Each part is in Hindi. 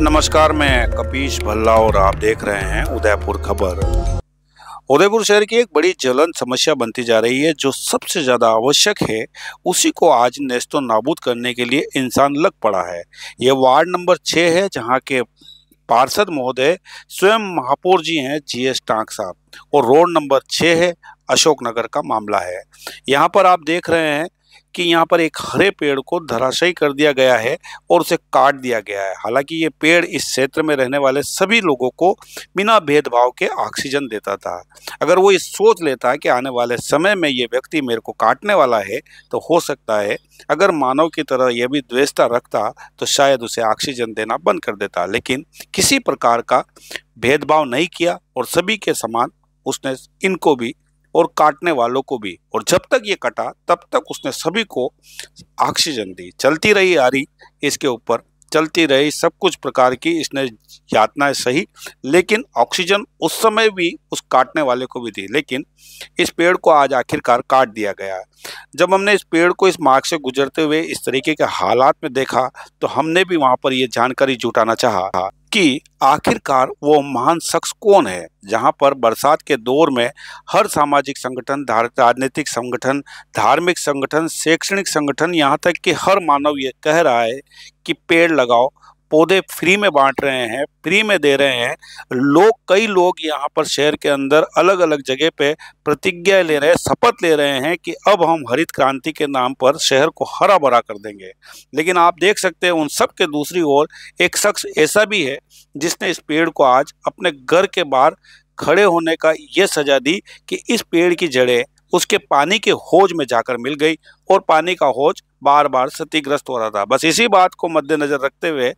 नमस्कार, मैं कपीश भल्ला और आप देख रहे हैं उदयपुर खबर। उदयपुर शहर की एक बड़ी ज्वलन समस्या बनती जा रही है, जो सबसे ज़्यादा आवश्यक है। उसी को आज नेस्तो नाबूद करने के लिए इंसान लग पड़ा है। यह वार्ड नंबर छः है, जहाँ के पार्षद महोदय स्वयं महापौर जी हैं, जी एस टांक साहब। और रोड नंबर छः है, अशोकनगर का मामला है। यहाँ पर आप देख रहे हैं कि यहाँ पर एक हरे पेड़ को धराशायी कर दिया गया है और उसे काट दिया गया है। हालाँकि ये पेड़ इस क्षेत्र में रहने वाले सभी लोगों को बिना भेदभाव के ऑक्सीजन देता था। अगर वो ये सोच लेता कि आने वाले समय में ये व्यक्ति मेरे को काटने वाला है तो हो सकता है अगर मानव की तरह यह भी द्वेषता रखता तो शायद उसे ऑक्सीजन देना बंद कर देता। लेकिन किसी प्रकार का भेदभाव नहीं किया और सभी के समान उसने इनको भी और काटने वालों को भी। और जब तक ये कटा, तब तक उसने सभी को ऑक्सीजन दी। चलती रही आ रही इसके ऊपर। चलती रही सब कुछ प्रकार की, इसने यातनाएँ सही, लेकिन ऑक्सीजन उस समय भी उस काटने वाले को भी दी। लेकिन इस पेड़ को आज आखिरकार काट दिया गया है। जब हमने इस पेड़ को इस मार्ग से गुजरते हुए इस तरीके के हालात में देखा तो हमने भी वहाँ पर यह जानकारी जुटाना चाहा। कि आखिरकार वो महान शख्स कौन है, जहाँ पर बरसात के दौर में हर सामाजिक संगठन राजनीतिक संगठन, धार्मिक संगठन, शैक्षणिक संगठन, यहाँ तक कि हर मानव ये कह रहा है कि पेड़ लगाओ पौधे फ्री में बांट रहे हैं, फ्री में दे रहे हैं। लोग, कई लोग यहाँ पर शहर के अंदर अलग अलग जगह पे प्रतिज्ञा ले रहे हैं शपथ ले रहे हैं कि अब हम हरित क्रांति के नाम पर शहर को हरा भरा कर देंगे। लेकिन आप देख सकते हैं, उन सब के दूसरी ओर एक शख्स ऐसा भी है, जिसने इस पेड़ को आज अपने घर के बाहर खड़े होने का ये सजा दी कि इस पेड़ की जड़ें उसके पानी के होज में जाकर मिल गई और पानी का होज बार बार क्षतिग्रस्त हो रहा था। बस इसी बात को मद्देनजर रखते हुए,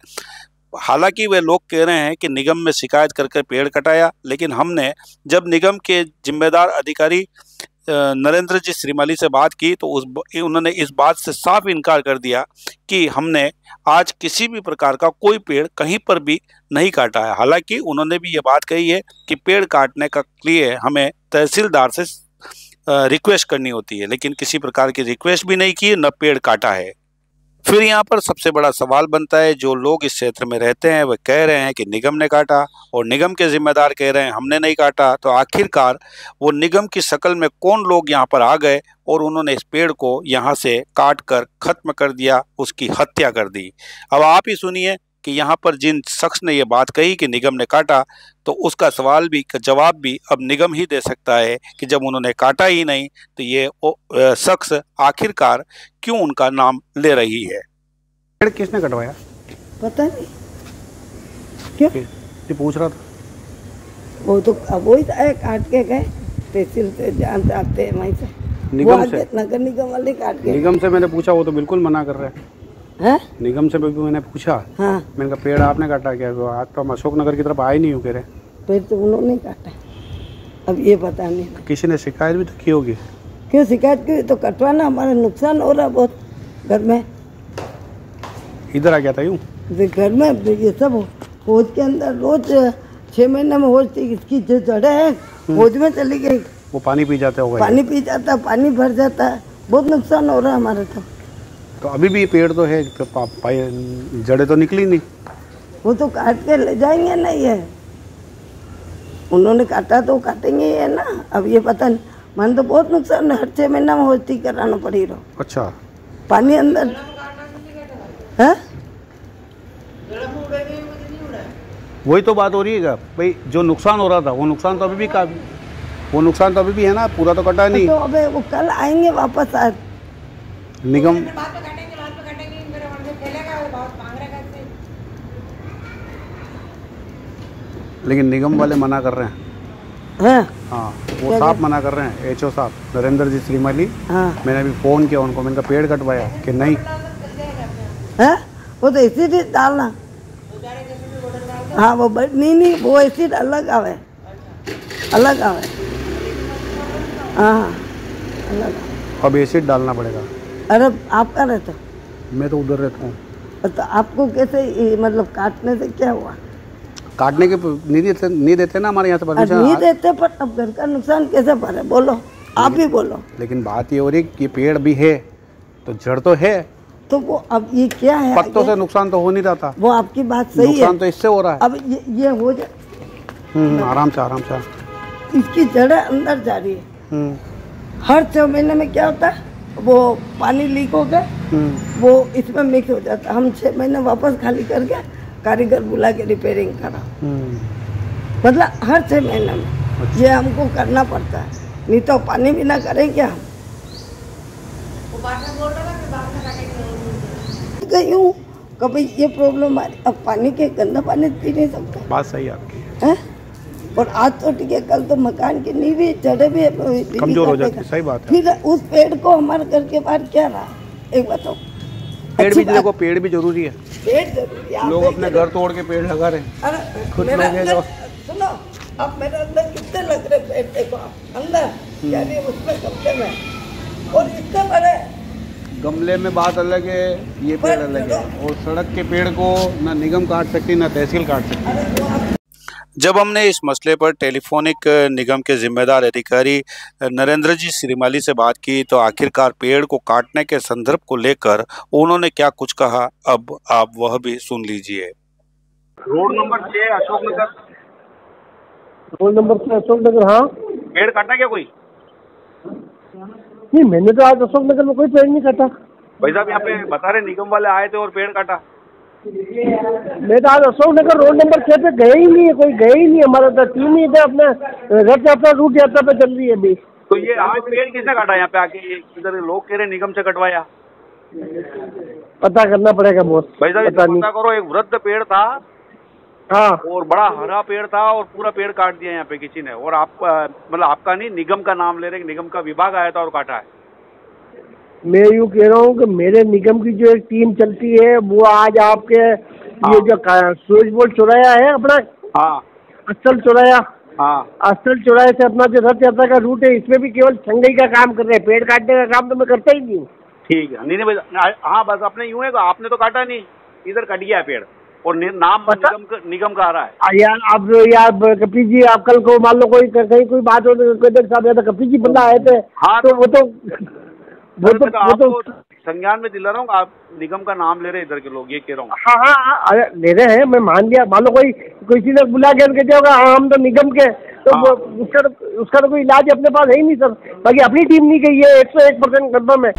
हालाँकि वे लोग कह रहे हैं कि निगम में शिकायत करके पेड़ कटाया, लेकिन हमने जब निगम के जिम्मेदार अधिकारी नरेंद्र जी श्रीमाली से बात की तो उस उन्होंने इस बात से साफ़ इनकार कर दिया कि हमने आज किसी भी प्रकार का कोई पेड़ कहीं पर भी नहीं काटा है। हालाँकि उन्होंने भी ये बात कही है कि पेड़ काटने का लिए हमें तहसीलदार से रिक्वेस्ट करनी होती है, लेकिन किसी प्रकार की रिक्वेस्ट भी नहीं की, न पेड़ काटा है। फिर यहाँ पर सबसे बड़ा सवाल बनता है, जो लोग इस क्षेत्र में रहते हैं वह कह रहे हैं कि निगम ने काटा, और निगम के जिम्मेदार कह रहे हैं, हमने नहीं काटा। तो आखिरकार वो निगम की शक्ल में कौन लोग यहाँ पर आ गए, और उन्होंने इस पेड़ को यहाँ से काट कर खत्म कर दिया, उसकी हत्या कर दी। अब आप ही सुनिए कि यहाँ पर जिन शख्स ने ये बात कही कि निगम ने काटा तो उसका सवाल भी जवाब भी अब निगम ही दे सकता है कि जब उन्होंने काटा ही नहीं तो ये शख्स आखिरकार क्यों उनका नाम ले रही है? पेड़ किसने कटवाया? पता नहीं। क्यों? ये पूछ रहा था। वो तो अब वही आए काट के गए। तहसील से जानते आते हैं वहीं से। निगम से? नगर निगम वाले काट के निगम से मैंने पूछा वो तो बिल्कुल मना कर रहे हैं। है? निगम से भी मैंने पूछा? हाँ। मैंने कहा पेड़ आपने काटा क्या? तो आज तो हम अशोक नगर की तरफ़ आए नहीं हूँ कह रहे पेड़ तो उन्होंने काटा। अब ये पता नहीं किसी ने शिकायत भी तो की होगी? क्यों शिकायत की? तो कटवाना हमारा नुकसान हो रहा बहुत घर में। इधर आ गया था यूँ? घर में ये सब फौज के अंदर रोज छह महीने में होज थी इसकी जो जड़े है फौज में चली गई। वो पानी पी जाते हो पानी पी जाता पानी भर जाता बहुत नुकसान हो रहा है हमारा तो। तो अभी भी पेड़ तो है जड़े तो निकली नहीं। वो तो काट के ले जाएँगे ना ये। उन्होंने काटा तो काटेंगे ये ना। अब ये पता नहीं मन तो बहुत नुकसान हर छह महीना में होती कराना पड़ी रहो। अच्छा। पानी अंदर है? वही तो बात हो रही है भाई जो नुकसान हो रहा था वो नुकसान तो अभी भी का वो नुकसान तो अभी भी है ना पूरा तो कटा नहीं। तो अबे वो कल आएँगे वापस आज। निगम लेकिन निगम वाले मना कर रहे हैं। हाँ। हाँ वो साहब मना कर रहे हैं एच ओ साहब नरेंद्र जी श्रीमाली। हाँ। मैंने अभी फ़ोन किया उनको मैंने पेड़ कटवाया कि नहीं? है? वो तो एसिड डालना। हाँ वो नहीं नहीं वो एसिड अलग आवे। अलग आवे। हाँ अलग अब एसिड डालना पड़ेगा। अरे आप कह रहे थे मैं तो उधर रहता हूँ। तो आपको कैसे मतलब काटने से क्या हुआ? काटने के नहीं देते नहीं देते ना हमारे यहाँ से परमिशन नहीं देते पर अब घर का नुकसान कैसे भरे बोलो आप ही बोलो। लेकिन बात ये हो रही कि पेड़ भी है तो जड़ तो है। तो वो अब ये क्या है पत्तों से नुकसान तो हो नहीं रहा था वो आपकी बात सही है। नुकसान तो इससे हो रहा है। अब ये ये हो जाए हम्म, आराम से आराम से। इसकी जड़ें अंदर जा रही है। हम्म, हर छह महीने में क्या होता है? वो पानी लीक हो गया। हम्म, वो इसमें मिक्स हो जाता। हम छह महीने वापस खाली करके कारीगर बुला के रिपेयरिंग करा। हम्म। मतलब हर छह महीने में। ये हमको करना पड़ता है। नहीं तो पानी भी ना करें क्या हम गई हूँ। कभी ये प्रॉब्लम आ रही अब पानी के गंदा पानी पी नहीं सकता। बात सही आपकी। है? और आज तो ठीक है कल तो मकान की नींव चढ़े भी कमज़ोर हो जाती है। सही बात है। फिर उस पेड़ को हमारे घर के बाहर क्या रहा? एक बताओ पेड़ भी देखो पेड़ भी ज़रूरी है। पेड़ ज़रूरी है। लोग अपने घर तोड़ के पेड़ लगा रहे हैं। जो- सुनो आप मेरे अंदर कितने लग रहे पेड़ देखो आप? अंदर हम्म। यानी उसमें गमले में। और इतने बड़े। गमले में बात अलग है ये पेड़ अलग है। और सड़क के पेड़ को ना निगम काट सकती ना तहसील काट सकती। जब हमने इस मसले पर टेलीफोनिक निगम के जिम्मेदार अधिकारी नरेंद्र जी श्रीमाली से बात की तो आखिरकार पेड़ को काटने के संदर्भ को लेकर उन्होंने क्या कुछ कहा? अब आप वह भी सुन लीजिए। रोड नंबर छह अशोक नगर। रोड नंबर से अशोक नगर हाँ। पेड़ काटा क्या कोई? नहीं मैंने तो आज अशोक नगर में कोई पेड़ नहीं काटा। भाई साहब यहाँ पे बता रहे निगम वाले आए थे और पेड़ काटा। मैं तो आज अशोक नगर रोड नंबर छह पे गए ही नहीं है कोई गए ही नहीं हमारा तो टीम ही इधर अपने रथ यात्रा रूट यात्रा पे चल रही है अभी। तो ये आज पेड़ किसने काटा यहाँ पे आके? इधर लोग कह रहे निगम से कटवाया। पता करना पड़ेगा बहुत भाई साहब पता नहीं। पता करो एक वृद्ध पेड़ था हाँ। और बड़ा हरा पेड़ था और पूरा पेड़ काट दिया यहाँ पे किसी ने। और आप मतलब आपका नहीं निगम का नाम ले रहे निगम का विभाग आया था और काटा है। मैं यूँ कह रहा हूँ कि मेरे निगम की जो एक टीम चलती है वो आज आपके ये जो स्विच बोर्ड चौराया है अपना? हाँ। अस्थल चौराया? हाँ। अस्थल चौराहे से अपना जो रथ यात्रा का रूट है इसमें भी केवल छंगई का काम कर रहे हैं पेड़ काटने का काम तो मैं करता ही नहीं। हूँ ठीक है। नहीं नहीं भाई हाँ बस आपने यूँ है आपने तो काटा नहीं इधर कट गया है पेड़ और नाम निगम का निगम का आ रहा है। यार आप यार कपिल जी आप कल को मान लो कोई कहीं कोई बात हो तो कोई साहब या तो कपिल जी बंदा आए थे हाँ, तो वो तो वो तो तो वो तो संज्ञान में दिला रहा हूँ आप निगम का नाम ले रहे इधर के लोग ये कह रहा हूँ। हाँ हाँ हाँ, ले रहे हैं मैं मान लिया। मान लो कोई किसी ने बुला के उनके होगा हाँ हम तो निगम के तो हाँ। उसका उसका तो कोई इलाज अपने पास है ही नहीं सर। बाकी अपनी टीम नहीं गई है एक सौ एक परसेंट कन्फर्म है।